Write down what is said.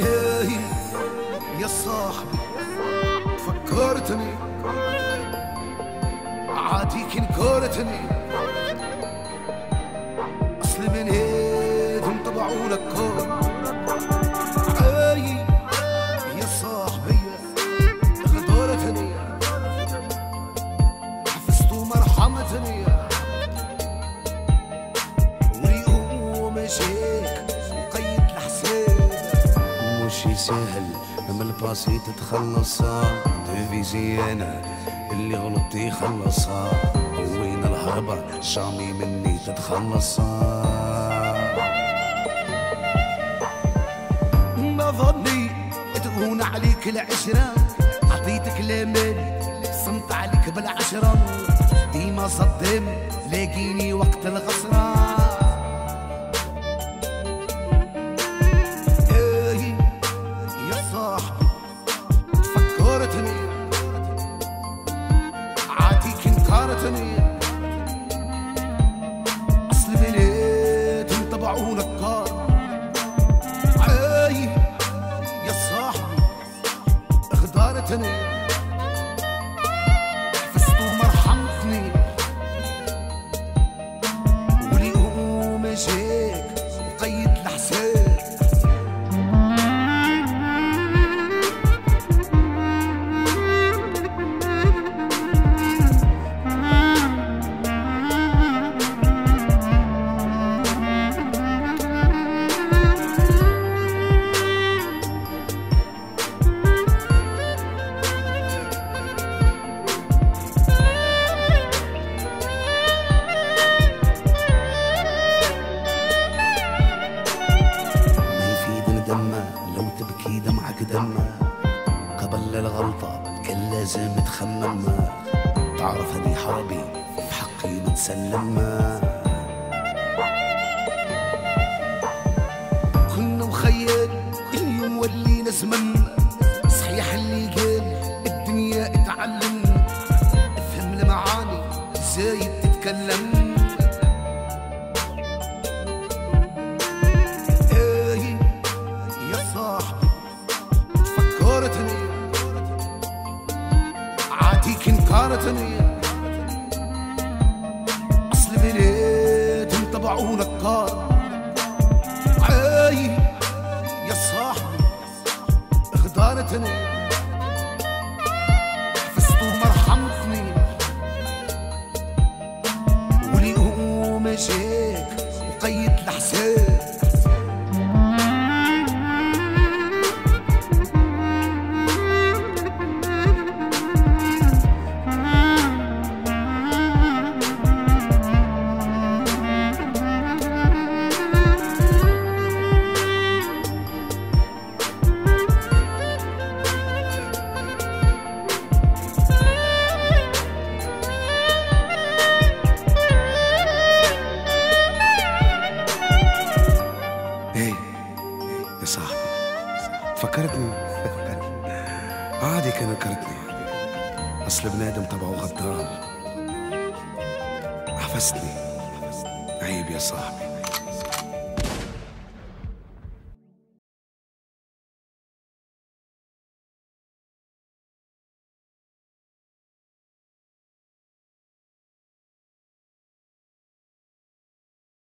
إيه يا صاحبي فكرتني عاديك انكرتني أصل من إيدهم طبعوا لك كور يا صاحبي حفظت مش سهل. من الباسي تتخلصها ديفيزي أنا اللي غلطت يخلصها وين الهربة جامي مني تتخلصها ما ظني تهون عليك العشرة. عطيتك الأمان صمت عليك بالعشرة. ديما صدم لاقيني وقت الغسرة. انكرتني دمة قبل الغلطة كان لازم تخمم. تعرف هذه حربي في حقي متسلم كنا وخيال اليوم ولينا زمن. انكرتني أصل بلاد انطبعوا لك كار عاي يا صاحبي. غدارتني عادي كان نكرتني أصل بنادم تبعه غدار. حفظتني عيب يا صاحبي.